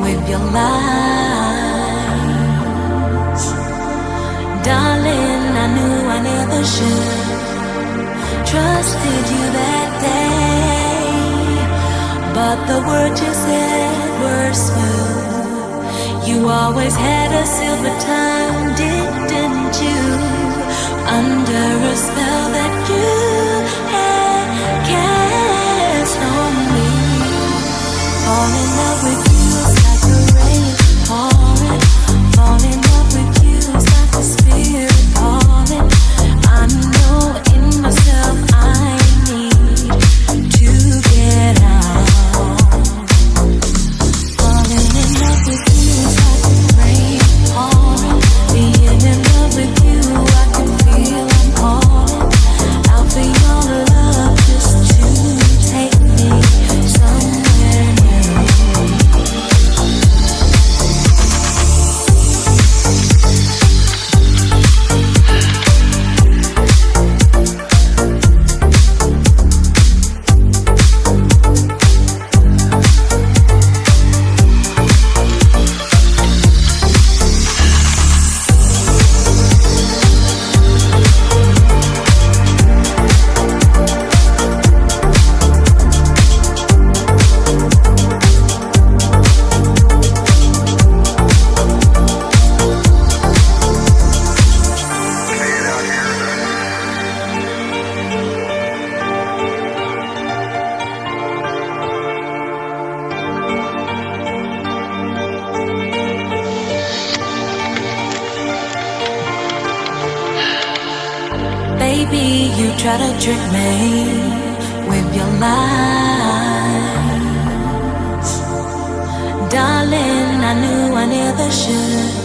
with your lies. Darling, I knew I never should. Trusted you that day. But the words you said were smooth. You always had a silver tongue, Fall Baby, you try to trick me with your lies. Darling, I knew I never should.